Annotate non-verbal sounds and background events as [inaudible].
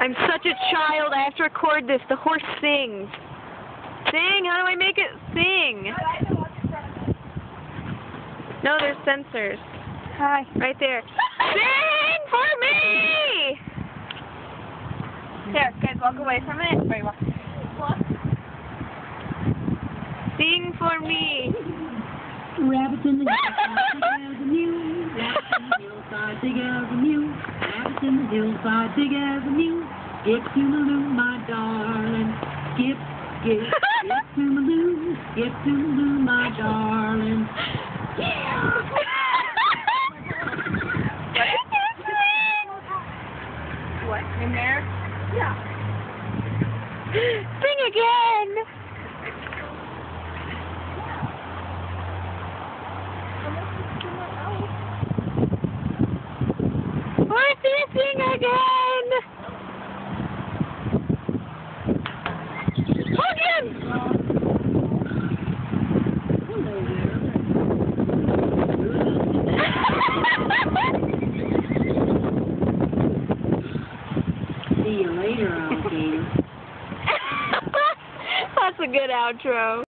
I'm such a child. I have to record this. The horse sings. Sing. How do I make it sing? No, there's sensors. Hi. Right there. Sing for me! Here, guys, walk away from it. Wait, walk. Sing for me. Rabbits in the [laughs] hillside, big as a mule. Rabbits in the hillside, big as a mule. Rabbits in the hillside, big as a mule. Skip to Maloo, my darling. Skip, skip, skip to my Lou. Skip to my Lou, my darling. What? In there? Yeah. Sing again. Horsey, sing again. Again. That's a good outro.